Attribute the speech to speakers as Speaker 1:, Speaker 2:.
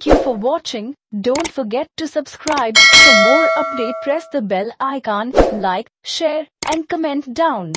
Speaker 1: Thank you for watching. Don't forget to subscribe. For more update press the bell icon, like, share and comment down.